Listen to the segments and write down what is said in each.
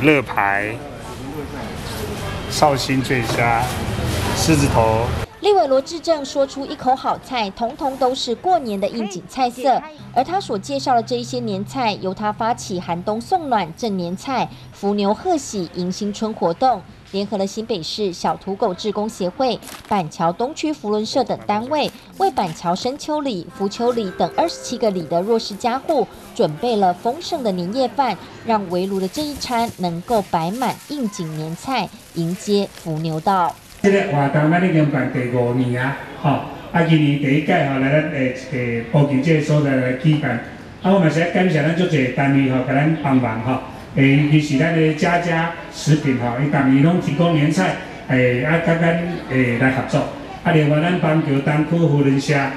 乐牌、绍兴醉虾、狮子头。立委罗志正说出一口好菜，统统都是过年的应景菜色。而他所介绍的这一些年菜，由他发起寒冬送暖正年菜、伏牛贺喜迎新春活动，联合了新北市小土狗志工协会、板桥东区福伦社等单位，为板桥深秋里、福秋里等二十七个里的弱势家户，准备了丰盛的年夜饭，让围炉的这一餐能够摆满应景年菜，迎接福牛到。这个活动咱已经办第五年啊，吼！啊，今年第一届吼来咱诶诶布局这个所在来举办，啊，我嘛是感谢咱足侪单位吼，甲咱帮忙吼，诶，尤其是咱的家家食品吼，伊逐年拢提供年菜，诶，啊，甲咱诶来合作，啊，另外咱邦桥东区福伦社，啊，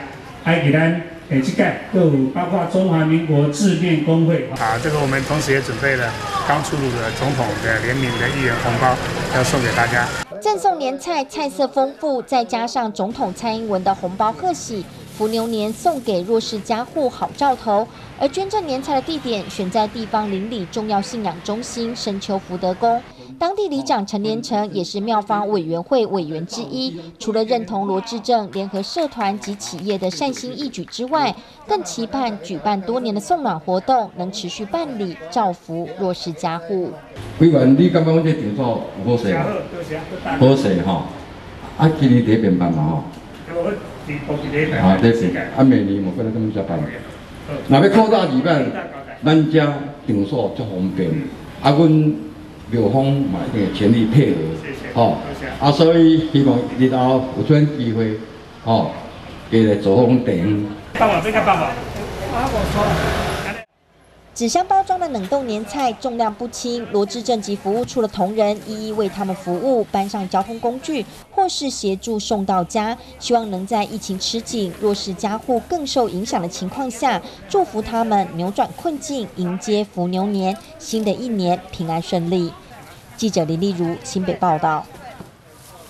给咱。诶，这个都包括中华民国制面工会。啊，这个我们同时也准备了刚出炉的总统的联名的一元红包，要送给大家。赠送年菜，菜色丰富，再加上总统蔡英文的红包贺喜，福牛年送给弱势家户好兆头。而捐赠年财的地点选在地方邻里重要信仰中心深秋福德宫。当地里长陈连成也是庙方委员会委员之一，除了认同罗志正联合社团及企业的善心义举之外，更期盼举办多年的送暖活动能持续办理，造福弱势家户。委员，你感觉我这场所有好势好势吼，啊，今年第一遍办嘛吼。啊，这是啊，明年我可能咁样办。那要扩大举办，咱家场所足方便，啊，阮。庙方嘛，一定会全力配合，哦，啊，所以希望日后有这种机会，哦，给来做红顶。帮忙，这个帮忙。纸箱包装的冷冻年菜重量不轻，罗志镇及服务处的同仁一一为他们服务，搬上交通工具，或是协助送到家，希望能在疫情吃紧、弱势家户更受影响的情况下，祝福他们扭转困境，迎接福牛年，新的一年平安顺利。记者林丽如新北报道。